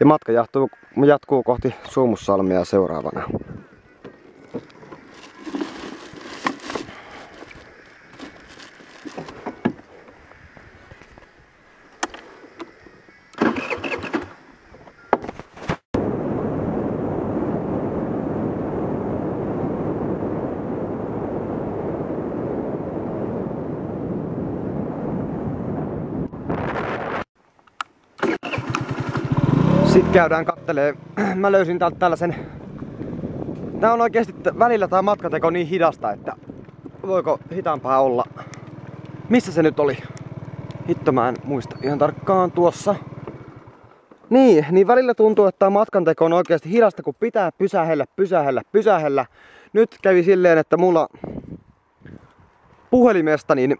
Ja matka jatkuu, jatkuu kohti Suomussalmea seuraavana. Käydään kattelee. Mä löysin täältä tällaisen... Tää on oikeesti välillä tää matkateko niin hidasta, että voiko hitaampaa olla. Missä se nyt oli? Hitto mä en muista ihan tarkkaan tuossa. Niin, niin välillä tuntuu, että tämä matkanteko on oikeasti hidasta, kun pitää pysähellä, pysähellä, pysähellä. Nyt kävi silleen, että mulla puhelimesta, niin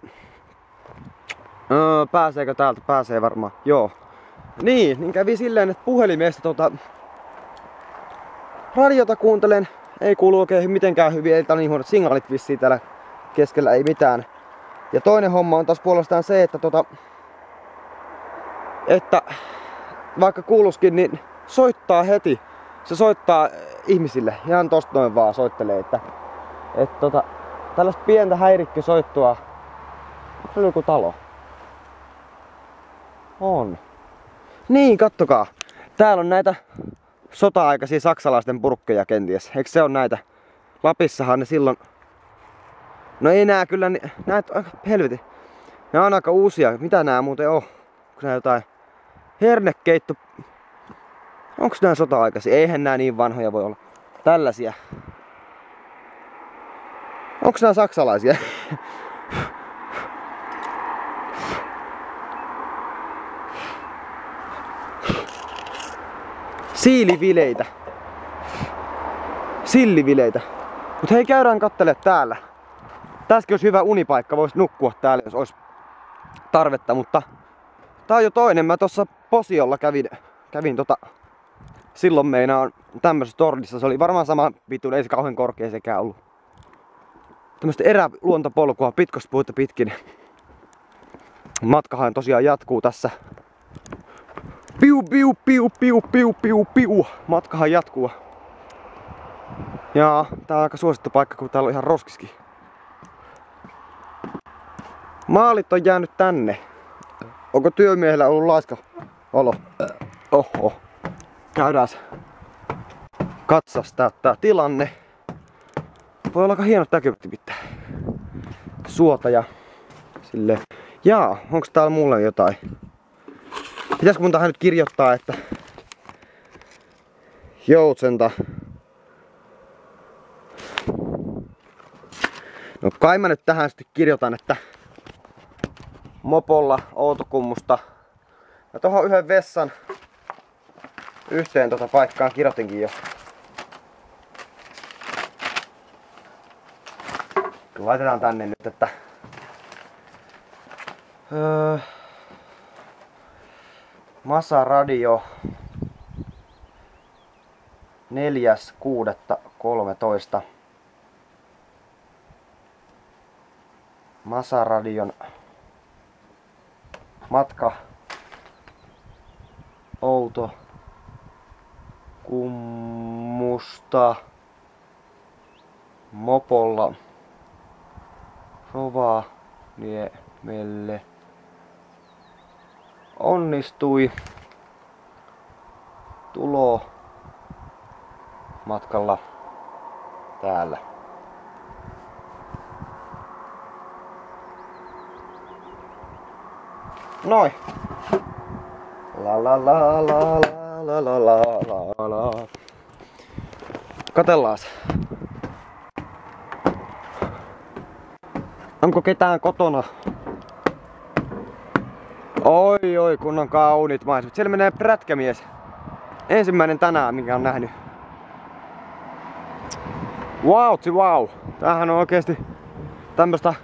öö, pääseekö täältä? Pääsee varmaan. Joo. Niin, niin kävi silleen, että puhelimesta tota, radiota kuuntelen. Ei kuulu oikein mitenkään hyvin, ei niin huonot signaalit vissiin täällä keskellä, ei mitään. Ja toinen homma on taas puolestaan se, että tota, että vaikka kuuluskin, niin soittaa heti. Se soittaa ihmisille, ihan tosta noin vaan soittelee, että, että tota, tällaista pientä häirikkösoittoa. Onko se joku talo? On. Niin, kattokaa. Täällä on näitä sota-aikaisia saksalaisten purkkeja kenties. Eikö se on näitä? Lapissahan ne silloin... No ei nää kyllä, näet aika helvetin. Ne on aika uusia. Mitä nää muuten on? Onko nää jotain hernekeitto... Onks nää sota-aikaisia? Eihän nää niin vanhoja voi olla. Tällaisia. Onks nää saksalaisia? Siilivileitä. Sillivileitä. Mut hei, käydään kattele täällä. Tässäkin olisi hyvä unipaikka, voisi nukkua täällä, jos olisi tarvetta, mutta tää on jo toinen. Mä tossa Posiolla kävin, kävin tota, silloin meinaan tämmöisessä tornissa. Se oli varmaan sama pituinen, ei se kauhean korkea sekään ollut. Tämmöistä eräluontopolkua pitkospuita pitkin. Matkahan tosiaan jatkuu tässä Piu, piu, piu, piu, piu, piu, piu. Matkahan jatkuu. Ja tää on aika suosittu paikka, kun täällä on ihan roskiski. Maalit on jäänyt tänne. Onko työmiehellä ollut laiska olo? Oho. Käydään katsastaa tää tilanne. Voi olla aika hieno näkymätti pitää. Suota ja sille. Jaa, onks täällä mulle jotain? Pitäisikö mun tähän nyt kirjoittaa, että joutsenta. No kai mä nyt tähän sitten kirjoitan, että mopolla Outokummusta. Ja tohon yhden vessan yhteen tota paikkaan kirjoitinkin jo. Laitetaan tänne nyt, että öö, Masa Radio 4.6.13. Masaradion matka outo kummusta mopolla Rovaniemelle onnistui tulo matkalla täällä. Noin. La la la la la la la la la la. Katellaas. Onko ketään kotona? Oi oi, kun on kaunit maisemat. Siellä menee prätkämies. Ensimmäinen tänään, minkä on nähnyt. Wow, wow. Tämähän on oikeesti tämmöstä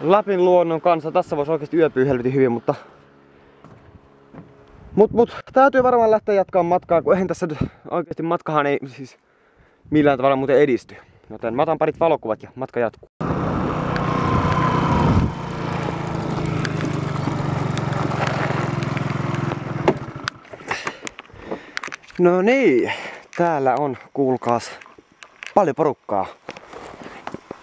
Lapin luonnon kanssa. Tässä voisi oikeesti yöpyä helvetin hyvin, mutta... Mut, mut, täytyy varmaan lähteä jatkaa matkaa, kun eihän tässä nyt oikeesti matkahan ei siis millään tavalla muuten edisty. Joten mä otan parit valokuvat ja matka jatkuu. No niin, täällä on, kuulkaas, paljon porukkaa.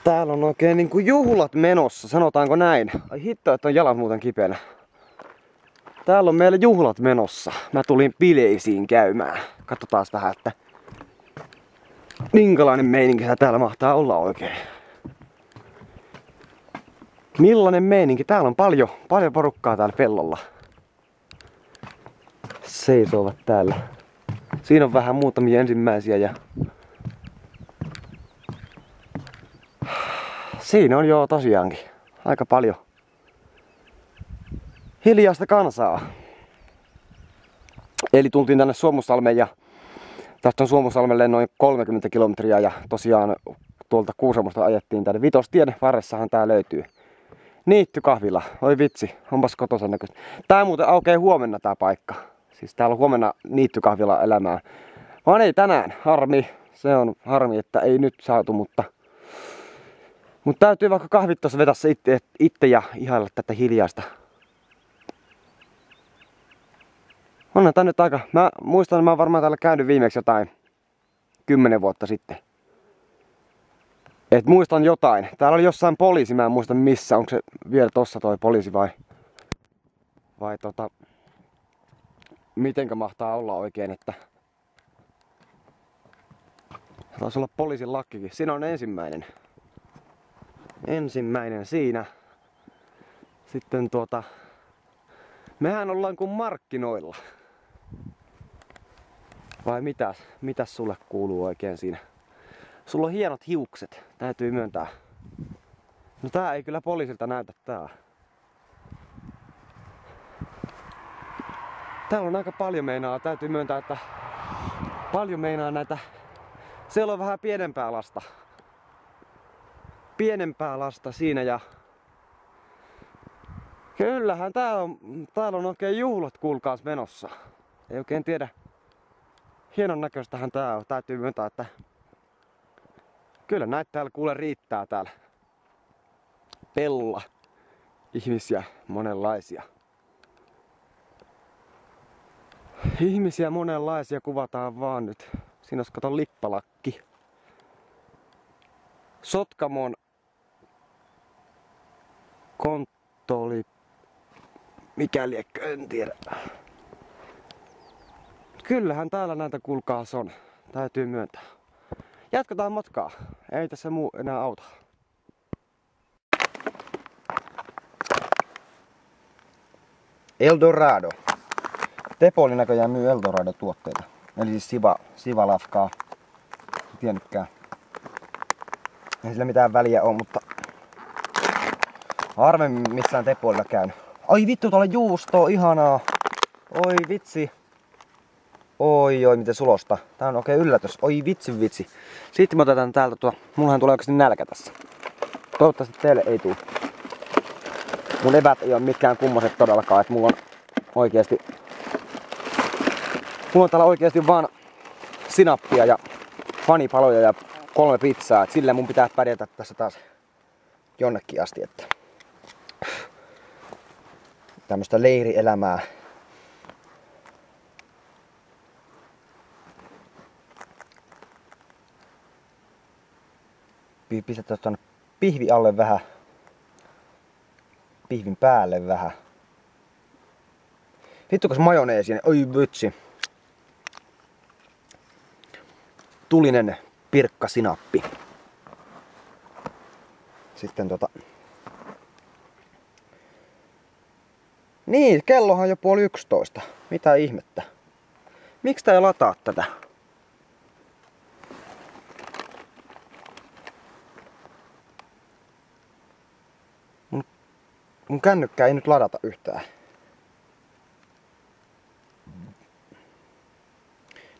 Täällä on oikein niinku juhlat menossa, sanotaanko näin. Ai hitto, että on jalat muuten kipeänä. Täällä on meillä juhlat menossa. Mä tulin bileisiin käymään. Katsotaan vähän, että minkälainen meininki täällä mahtaa olla oikein. Millainen meininki? Täällä on paljon, paljon porukkaa täällä pellolla. Seisovat täällä. Siinä on vähän muutamia ensimmäisiä ja Siinä on joo tosiaankin aika paljon hiljaista kansaa. Eli tultiin tänne Suomussalmeen ja tästä on Suomussalmelle noin 30 kilometriä ja tosiaan tuolta Kuusamosta ajettiin tänne Vitostien varressahan tää löytyy. Niitty kahvila, oi vitsi, onpas kotosan näköistä. Tää muuten aukeaa huomenna tää paikka. Siis täällä on huomenna niittykahvila elämää. Vaan ei tänään, harmi. Se on harmi, että ei nyt saatu, mutta... Mutta täytyy vaikka kahvit tuossa vetä se itse, itse ja ihailla tätä hiljaista. Onhan tää nyt aika... Mä muistan, että mä oon varmaan täällä käynyt viimeksi jotain kymmenen vuotta sitten. Et muistan jotain. Täällä oli jossain poliisi, mä en muista missä. Onko se vielä tossa toi poliisi vai... Vai tota mitenkä mahtaa olla oikein, että taisi olla poliisin lakkikin. Siinä on ensimmäinen. Ensimmäinen siinä. Sitten tuota, mehän ollaan kuin markkinoilla. Vai mitäs, mitäs sulle kuuluu oikein siinä? Sulla on hienot hiukset, täytyy myöntää. No tää ei kyllä poliisilta näytä tää. Täällä on aika paljon meinaa, täytyy myöntää, että paljon meinaa näitä. Siellä on vähän pienempää lasta. Pienempää lasta siinä ja Kyllähän täällä on, täällä on oikein juhlat kuulkaas menossa. Ei oikein tiedä. Hienon näköistähän tää on. Täytyy myöntää, että kyllä näitä täällä kuule riittää täällä pellolla. Ihmisiä monenlaisia. Ihmisiä monenlaisia kuvataan vaan nyt. Siinä olisi kato lippalakki. Sotkamon kontto mikäli en tiedä. Kyllähän täällä näitä kulkaas on. Täytyy myöntää. Jatketaan matkaa. Ei tässä muu enää auta. Eldorado. Tepoli näköjään myy Eldorado-tuotteita. Eli siis siva, sivalafkaa. Tiennytkään. Ei sillä mitään väliä ole, mutta harvemmin missään Tepolilla käynyt. Ai vittu, tuolla juustoa, ihanaa. Oi vitsi. Oi oi, miten sulosta. Tää on oikein yllätys. Oi vitsi vitsi. Sitten me otetaan täältä tuo. Mullahan tulee oikeasti nälkä tässä. Toivottavasti teille ei tule. Mun evät ei ole mitkään kummoset todellakaan, että mulla on oikeasti Mulla on täällä oikeasti vaan sinappia ja fanipaloja ja kolme pizzaa. Et sillä mun pitää pärjätä tässä taas jonnekin asti. Että tämmöstä leirielämää. Pistetään tuonne pihvi alle vähän. Pihvin päälle vähän. Vittukas majoneesi, oi vitsi. Tulinen pirkkasinappi. Sitten tota... Niin, kellohan jo puoli yksitoista. Mitä ihmettä? Miksi tää ei lataa tätä? Mun, mun kännykkä ei nyt ladata yhtään.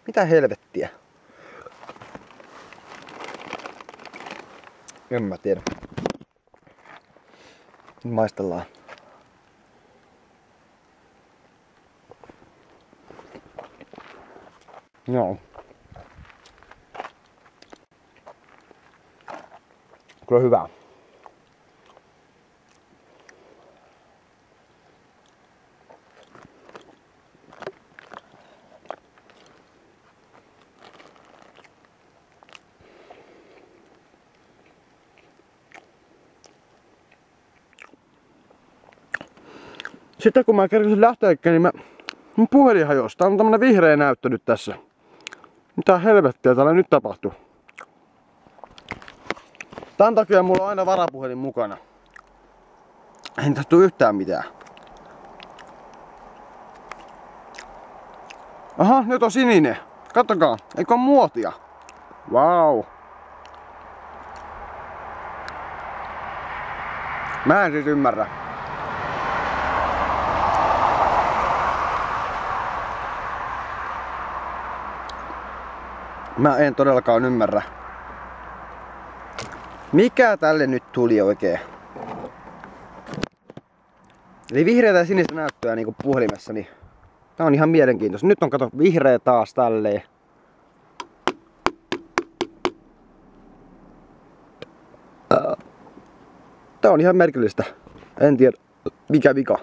Mitä helvettiä? En mä tiedä. Maistellaan. Joo. Kyllä hyvä. Sitten kun mä kerkesin lähteä, niin mä, mun puhelin hajosi. Tää on tämmönen vihreä näyttö nyt tässä. Mitä helvettiä täällä nyt tapahtuu? Tän takia mulla on aina varapuhelin mukana. Ei tästä tule yhtään mitään. Aha, nyt on sininen. Kattokaa, eikö on muotia? Wow. Mä en siis ymmärrä. Mä en todellakaan ymmärrä. Mikä tälle nyt tuli oikein? Eli vihreätä ja sinistä näyttöä niinku puhelimessa, niin tää on ihan mielenkiintoista. Nyt on kato vihreä taas tälleen. Tää on ihan merkillistä. En tiedä mikä vika.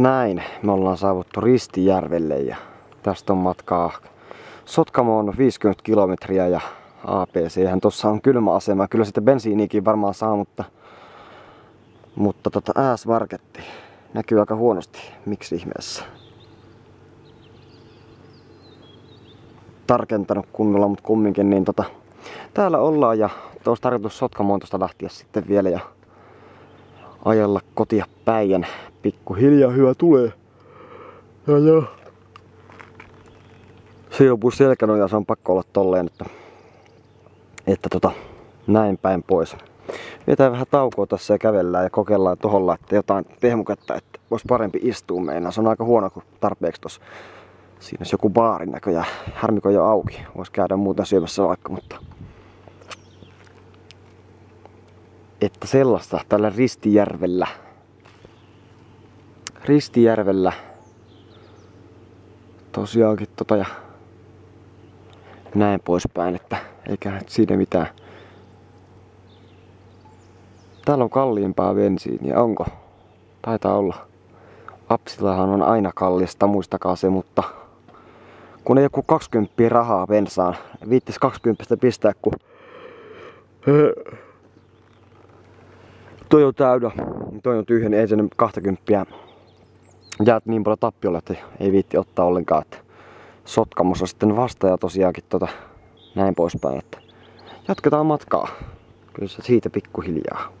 Näin, me ollaan saavuttu Ristijärvelle ja tästä on matkaa Sotkamoon 50 kilometriä ja APC. Hän tossa on kylmä asema. Kyllä sitten bensiiniikin varmaan saa, mutta, mutta tota ääsmarketti näkyy aika huonosti. Miksi ihmeessä? Tarkentanut kunnolla, mutta kumminkin niin tota, täällä ollaan ja tuossa tarkoitus Sotkamoon tuosta lähteä sitten vielä ja ajella kotia päijän pikkuhiljaa hyvä tulee. Ja joo. Sijoipuu selkänoja, se on pakko olla tolleen, että, että tota, näin päin pois. Vetää vähän taukoa tässä ja kävellään ja kokeillaan toholla, että jotain pehmuketta, että olisi parempi istua meinaa. Se on aika huono kuin tarpeeksi tossa. Siinä olisi joku baarin näköjään. Harmiko jo auki. Voisi käydä muuten syömässä vaikka, mutta... Että sellaista tällä Ristijärvellä Ristijärvellä. Tosiaankin tota ja näin poispäin, että eikä siinä mitään. Täällä on kalliimpaa bensiiniä, onko? Taitaa olla. Apsillahan on aina kallista, muistakaa se, mutta kun ei joku 20 rahaa bensaan, viittis 20 pistää, kun toi on täydä, toi on tyhjä, niin ei sen 20 jäät niin paljon tappiolle, että ei viitti ottaa ollenkaan. Että Sotkamossa sitten vasta ja tosiaankin tota, näin poispäin. Että jatketaan matkaa. Kyllä se siitä pikkuhiljaa.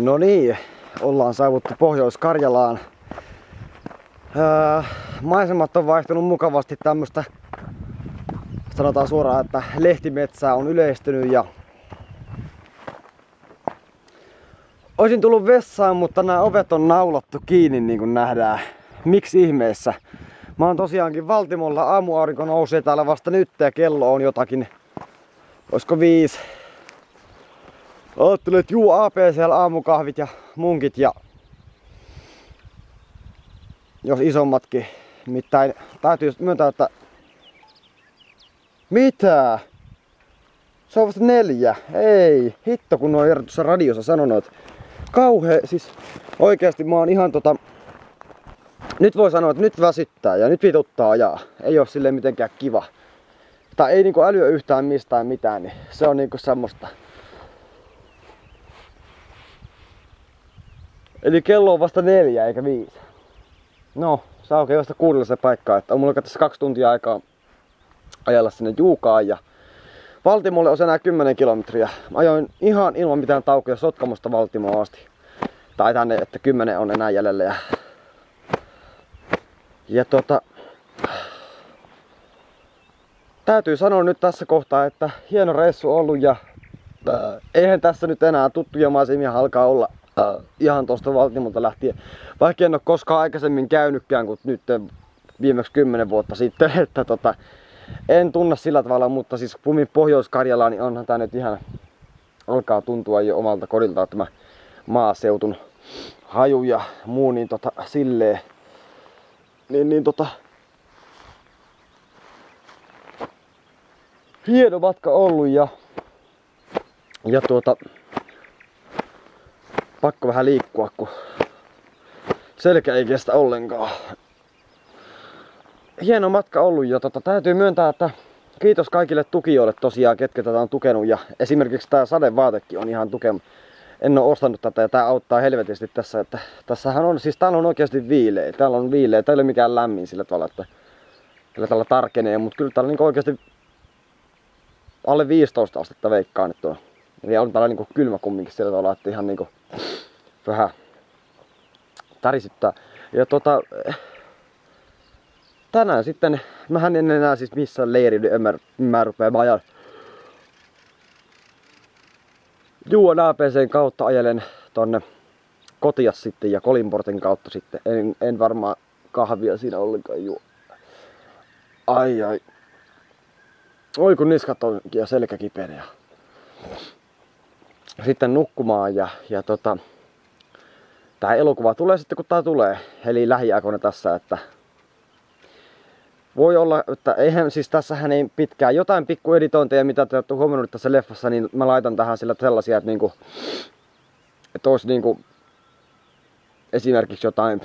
No niin, ollaan saavuttu Pohjois-Karjalaan. Öö, maisemat on vaihtunut mukavasti tämmöstä, sanotaan suoraan, että lehtimetsää on yleistynyt ja Olisin tullut vessaan, mutta nämä ovet on naulattu kiinni niin kuin nähdään. Miksi ihmeessä? Mä oon tosiaankin Valtimolla, aamuaurinko nousee täällä vasta nyt ja kello on jotakin, olisiko viisi. Ajattelin, että juu APCL aamukahvit ja munkit ja jos isommatkin. Nimittäin täytyy myöntää, että mitä? Se on vasta neljä. Ei. Hitto kun on tuossa radiossa sanonut, että kauhe, siis oikeasti mä oon ihan tota... Nyt voi sanoa, että nyt väsyttää ja nyt vituttaa ajaa. Ei oo silleen mitenkään kiva. Tai ei niinku älyä yhtään mistään mitään, niin se on niinku semmoista. Eli kello on vasta neljä eikä viisi. No, se aukeaa vasta kuudella se paikka, että on mulla tässä kaksi tuntia aikaa ajalla sinne Juukaan ja Valtimolle on enää 10 kilometriä. Mä ajoin ihan ilman mitään taukoja Sotkamosta Valtimoon asti. Tai tänne, että 10 on enää jäljellä. Ja, ja tota, täytyy sanoa nyt tässä kohtaa, että hieno reissu ollut ja äh, eihän tässä nyt enää tuttuja maisemia alkaa olla äh, ihan tuosta Valtimolta lähtien. Vaikka en ole koskaan aikaisemmin käynytkään kuin nyt viimeksi 10 vuotta sitten, että tota, en tunne sillä tavalla, mutta siis pumin Pohjois-Karjala, niin onhan tää nyt ihan alkaa tuntua jo omalta kodilta tämä maaseutun haju ja muu, niin tota silleen. Niin, niin tota, hieno matka ollut ja, ja tuota, pakko vähän liikkua, kun selkä ei kestä ollenkaan hieno matka ollut ja tota, täytyy myöntää, että kiitos kaikille tukijoille tosiaan, ketkä tätä on tukenut ja esimerkiksi tämä sadevaatekin on ihan tukenut. En ole ostanut tätä ja tämä auttaa helvetisti tässä, että tässähän on, siis täällä on oikeasti viileä, täällä on viileä, täällä ei ole mikään lämmin sillä tavalla, että kyllä täällä tarkenee, mutta kyllä täällä niin oikeasti alle 15 astetta veikkaan, että on. Eli on täällä niin kylmä kumminkin sillä tavalla, että ihan niin vähän tärisyttää. Ja tota, tänään sitten, mähän en enää siis missään leiriydy, en mä, mä rupea ajan. Juon APCn kautta ajelen tonne kotias sitten ja Kolinportin kautta sitten. En, en varmaan kahvia siinä ollenkaan juo. Ai ai. Oi kun niskat on ja selkä kipeä. Sitten nukkumaan ja, ja tota, tää elokuva tulee sitten kun tää tulee. Eli lähiaikoina tässä, että voi olla, että eihän siis tässähän ei pitkään jotain pikku editointeja, mitä te olette huomannut tässä leffassa, niin mä laitan tähän sillä sellaisia, että, niinku, että olisi niinku esimerkiksi jotain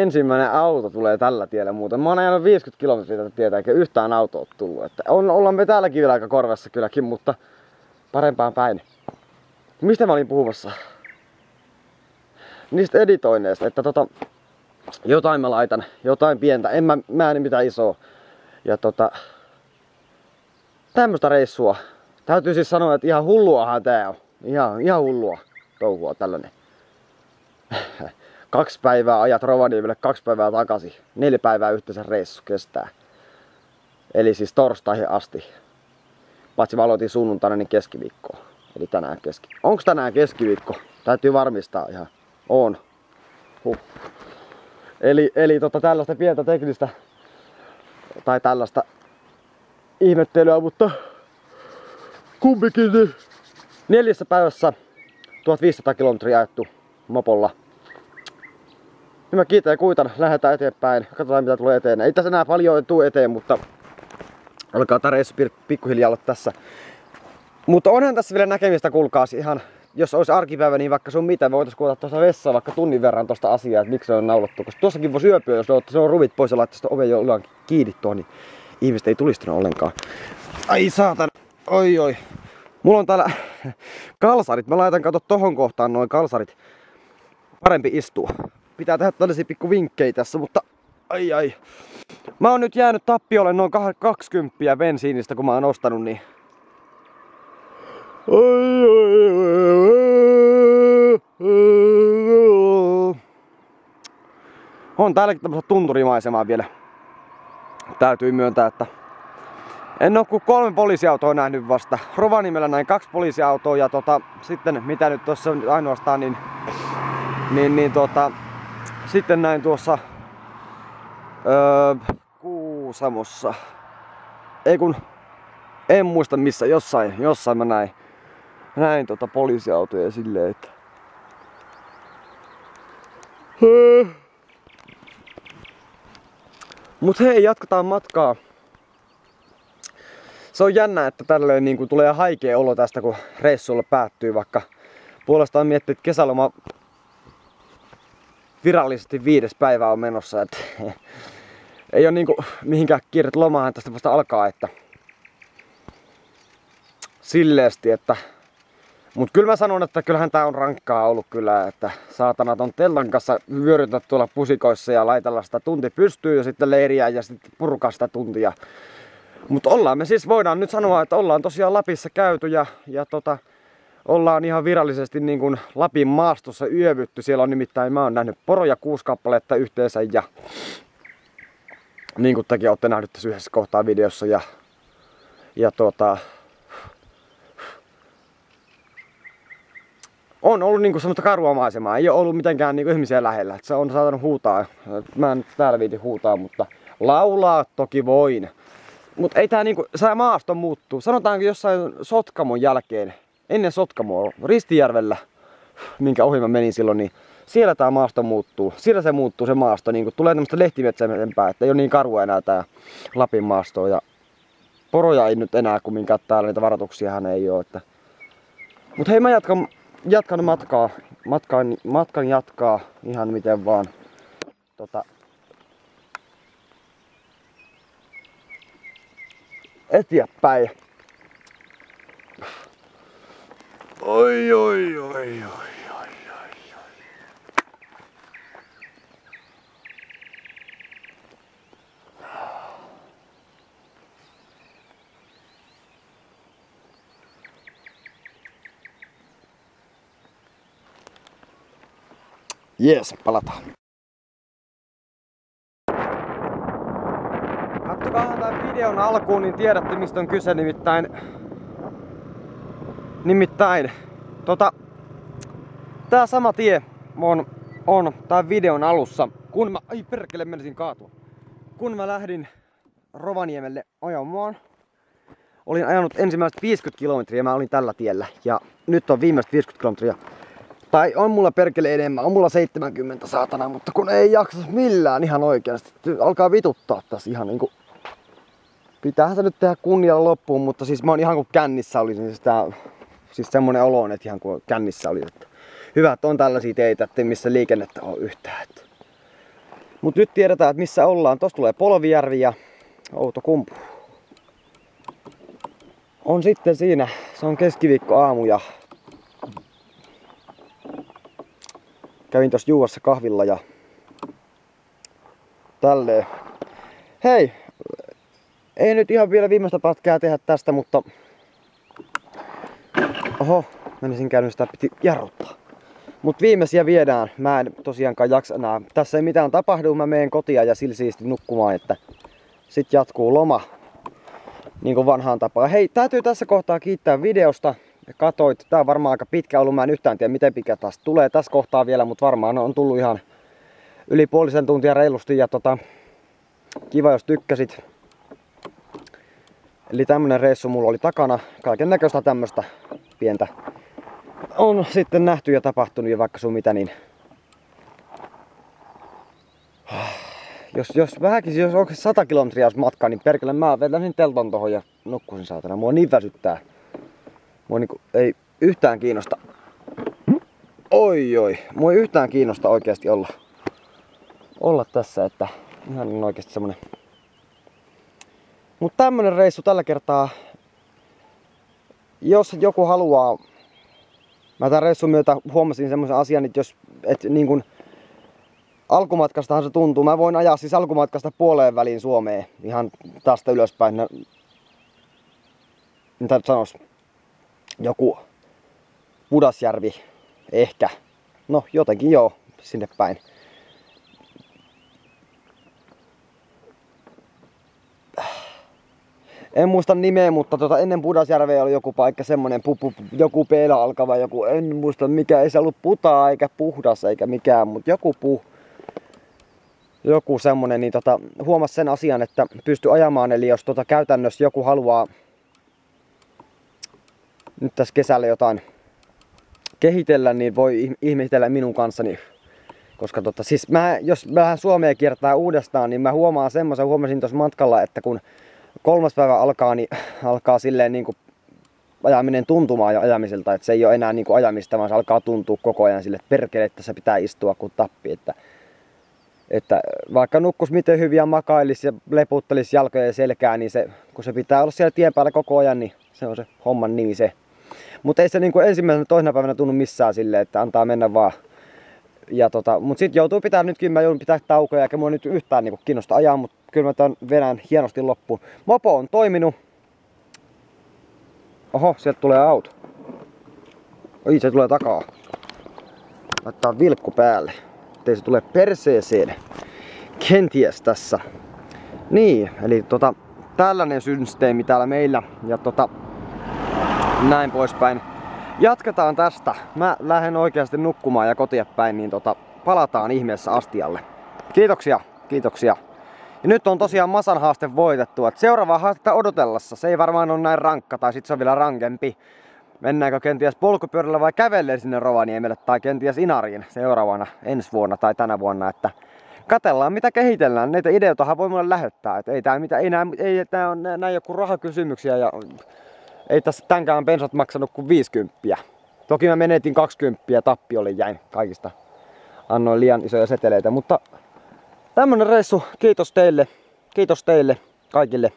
ensimmäinen auto tulee tällä tiellä muuten. Mä oon ajanut 50 kilometriä tätä tietä, eikä yhtään autoa tullut. Että on, ollaan me täälläkin vielä aika korvassa kylläkin, mutta parempaan päin. Mistä mä olin puhumassa? Niistä editoineista, että tota, jotain mä laitan, jotain pientä, en mä, mä en mitään isoa. Ja tota, tämmöstä reissua. Täytyy siis sanoa, että ihan hulluahan tää on. Ihan, ihan hullua touhua tällainen. kaksi päivää ajat Rovaniemelle, kaksi päivää takaisin. Neljä päivää yhteensä reissu kestää. Eli siis torstaihin asti. Paitsi mä aloitin sunnuntaina, niin keskiviikkoa. Eli tänään keski... Onks tänään keskiviikko? Täytyy varmistaa ihan. On. Huh. Eli, eli tota, tällaista pientä teknistä tai tällaista ihmettelyä, mutta kumpikin niin neljässä päivässä 1500 kilometriä ajettu mopolla nyt mä kiitän ja kuitan, lähdetään eteenpäin, katsotaan mitä tulee eteen. Ei tässä enää paljon tuu eteen, mutta alkaa tää reissu pikkuhiljaa olla tässä. Mutta onhan tässä vielä näkemistä, kuulkaas ihan jos olisi arkipäivä, niin vaikka sun mitä, voitaisiin kuulla tuossa vessaa vaikka tunnin verran tuosta asiaa, että miksi se on naulattu. Koska tuossakin voisi yöpyä, jos se on ruvit pois ja laittaa sitä oven jollain kiinni tuohon, niin ihmiset ei tulistunut ollenkaan. Ai saatan, oi oi. Mulla on täällä kalsarit. Mä laitan kato tohon kohtaan noin kalsarit. Parempi istua. Pitää tehdä tällaisia pikku vinkkejä tässä, mutta ai ai. Mä oon nyt jäänyt tappiolle noin 20 bensiinistä, kun mä oon ostanut, niin Ai, ai, ai, On täälläkin tämmöistä tunturimaisemaa vielä. Täytyy myöntää, että en oo kuin kolme poliisiautoa nähnyt vasta. Rovaniemellä näin kaksi poliisiautoa ja tota, sitten mitä nyt tuossa on ainoastaan niin, niin, niin tota, sitten näin tuossa öö, Kuusamossa. Ei kun en muista missä, jossain, jossain mä näin näin tota poliisiautoja silleen, että... Mut hei, jatketaan matkaa. Se on jännä, että tälleen niin tulee haikea olo tästä, kun reissulle päättyy, vaikka puolestaan miettii, että kesäloma virallisesti viides päivä on menossa. Että ei ole niinku mihinkään kiiret lomahan tästä vasta alkaa, että silleesti, että Mut kyllä mä sanon, että kyllähän tää on rankkaa ollut kyllä, että saatanat on tellan kanssa vyörytä tuolla pusikoissa ja laitella sitä tunti pystyy ja sitten leiriä ja sitten purkaa sitä tuntia. Mutta ollaan me siis, voidaan nyt sanoa, että ollaan tosiaan Lapissa käyty ja, ja tota, ollaan ihan virallisesti niin kuin Lapin maastossa yövytty. Siellä on nimittäin, mä oon nähnyt poroja kuusi kappaletta yhteensä ja niin kuin tekin olette nähnyt tässä yhdessä kohtaa videossa ja, ja tota, on ollut niinku semmoista karua maisemaa. Ei ole ollut mitenkään niinku ihmisiä lähellä. Se on saattanut huutaa. Mä en täällä viiti huutaa, mutta laulaa toki voin. Mutta ei tää niinku, se maasto muuttuu. Sanotaanko jossain Sotkamon jälkeen, ennen Sotkamoa, Ristijärvellä, minkä ohi mä menin silloin, niin siellä tää maasto muuttuu. Siellä se muuttuu se maasto, niinku tulee tämmöistä lehtimetsämpää, että ei ole niin karua enää tää Lapin maasto. Ja poroja ei nyt enää kumminkaan täällä, niitä varoituksiahan ei oo. Että... Mut hei mä jatkan jatkan matkaa, matkan, matkan jatkaa ihan miten vaan. Tota, eteenpäin. Oi, oi, oi, oi. Jees, palataan. Kattokaa tämän videon alkuun, niin tiedätte mistä on kyse nimittäin. Nimittäin, tota, tää sama tie on, on tämän videon alussa. Kun mä, ai perkele menisin kaatua. Kun mä lähdin Rovaniemelle ajamaan, olin ajanut ensimmäiset 50 kilometriä, mä olin tällä tiellä. Ja nyt on viimeiset 50 kilometriä tai on mulla perkele enemmän, on mulla 70 saatana, mutta kun ei jaksa millään ihan oikeasti. Alkaa vituttaa tässä ihan niinku... Pitäähän se nyt tehdä kunnialla loppuun, mutta siis mä oon ihan kuin kännissä oli, niin sitä, siis semmonen olo on, että ihan kuin kännissä oli. Että hyvä, että on tällaisia teitä, että missä liikennettä on yhtään. Mut nyt tiedetään, että missä ollaan. Tosta tulee Polvijärvi ja Outokumpu. On sitten siinä, se on keskiviikko aamu ja kävin tossa juuassa kahvilla ja tälleen. Hei, ei nyt ihan vielä viimeistä pätkää tehdä tästä, mutta... Oho, menisin käynyt sitä piti jarruttaa. Mut viimeisiä viedään. Mä en tosiaankaan jaksa enää. Tässä ei mitään tapahdu, mä meen kotia ja sillä siisti nukkumaan, että sit jatkuu loma. Niin kuin vanhaan tapaan. Hei, täytyy tässä kohtaa kiittää videosta katoit. Tää on varmaan aika pitkä ollut. Mä en yhtään tiedä miten pitkä taas tulee tässä kohtaa vielä, mutta varmaan on tullut ihan yli puolisen tuntia reilusti. Ja tota, kiva jos tykkäsit. Eli tämmönen reissu mulla oli takana. Kaiken näköistä tämmöstä pientä on sitten nähty ja tapahtunut ja vaikka sun mitä, niin jos, jos vähänkin, jos oikein 100 kilometriä matkaa, niin perkele mä vetäisin teltan tohon ja nukkuisin saatana. Mua niin väsyttää. Mua niinku ei yhtään kiinnosta. Oi oi, mua ei yhtään kiinnosta oikeasti olla, olla tässä, että ihan oikeasti semmonen. Mutta tämmönen reissu tällä kertaa, jos joku haluaa Mä tämän reissun myötä huomasin semmoisen asian, että jos, et niin kun, alkumatkastahan se tuntuu. Mä voin ajaa siis alkumatkasta puoleen väliin Suomeen ihan tästä ylöspäin. Mitä nyt sanois? Joku Pudasjärvi ehkä. No jotenkin joo, sinne päin. En muista nimeä, mutta tota, ennen Pudasjärveä oli joku paikka semmonen pu, pu, joku peila alkava, joku, en muista mikä, ei se ollut putaa eikä puhdas eikä mikään, mutta joku puh, joku semmonen, niin tota, huomasi sen asian, että pystyy ajamaan, eli jos tota, käytännössä joku haluaa nyt tässä kesällä jotain kehitellä, niin voi ihmetellä minun kanssani. Koska tota, siis mä, jos vähän Suomea kiertää uudestaan, niin mä huomaan semmoisen, huomasin tuossa matkalla, että kun kolmas päivä alkaa, niin alkaa silleen niin kuin ajaminen tuntumaan jo ajamiselta, että se ei ole enää niin kuin ajamista, vaan se alkaa tuntua koko ajan sille, että perkele, että se pitää istua kuin tappi. Että, että vaikka nukkus miten hyvin ja makailisi ja leputtelisi jalkoja ja selkää, niin se, kun se pitää olla siellä tien päällä koko ajan, niin se on se homman nimi se. Mutta ei se niin kuin ensimmäisenä toisena päivänä tunnu missään silleen, että antaa mennä vaan. Ja tota, mut sit joutuu pitää nytkin, mä joudun pitää taukoja, eikä mua nyt yhtään niin kiinnosta ajaa, mutta kyllä mä tämän vedän hienosti loppuun. Mopo on toiminut. Oho, sieltä tulee auto. Oi, se tulee takaa. Laittaa vilkku päälle. Ettei se tule perseeseen. Kenties tässä. Niin, eli tota, tällainen systeemi täällä meillä. Ja tota, näin poispäin. Jatketaan tästä. Mä lähden oikeasti nukkumaan ja kotia päin, niin tota, palataan ihmeessä astialle. Kiitoksia, kiitoksia. Ja nyt on tosiaan Masan haaste voitettu. Et seuraavaa haastetta odotellessa. Se ei varmaan ole näin rankka tai sit se on vielä rankempi. Mennäänkö kenties polkupyörällä vai kävellen sinne Rovaniemelle tai kenties Inariin seuraavana ensi vuonna tai tänä vuonna. Että katellaan mitä kehitellään. Näitä ideoitahan voi mulle lähettää. Et ei tää mitä, ei nää, ei tää on näin joku rahakysymyksiä ja ei tässä tänkään bensat maksanut kuin 50. Toki mä menetin 20 tappiolle jäin kaikista. Annoin liian isoja seteleitä, mutta tämmönen reissu. Kiitos teille. Kiitos teille kaikille,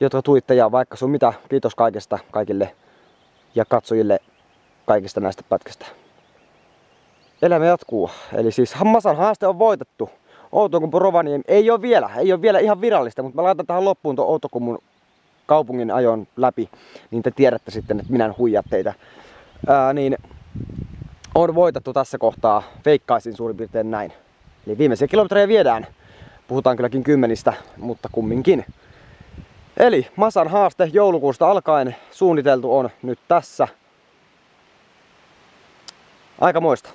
jotka tuitte ja vaikka sun mitä. Kiitos kaikesta kaikille ja katsojille kaikista näistä pätkistä. Elämä jatkuu. Eli siis Hammasan haaste on voitettu. Outokumpu Rovaniemi ei ole vielä, ei ole vielä ihan virallista, mutta mä laitan tähän loppuun tuon Outokumun kaupungin ajon läpi, niin te tiedätte sitten, että minä en huijaa teitä. Ää, niin on voitettu tässä kohtaa, feikkaisin suurin piirtein näin. Eli viimeisiä kilometrejä viedään. Puhutaan kylläkin kymmenistä, mutta kumminkin. Eli Masan haaste joulukuusta alkaen suunniteltu on nyt tässä. Aika muista.